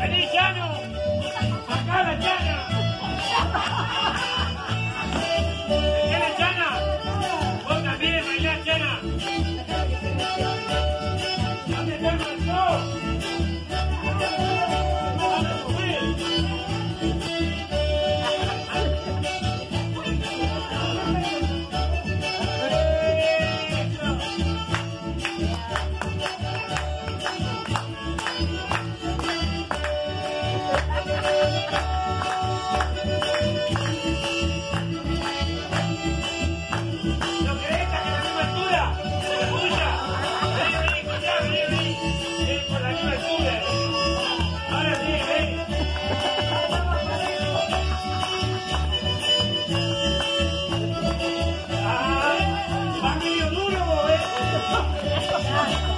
¡Vení, Chano! ¡Acá la Chano! Bye.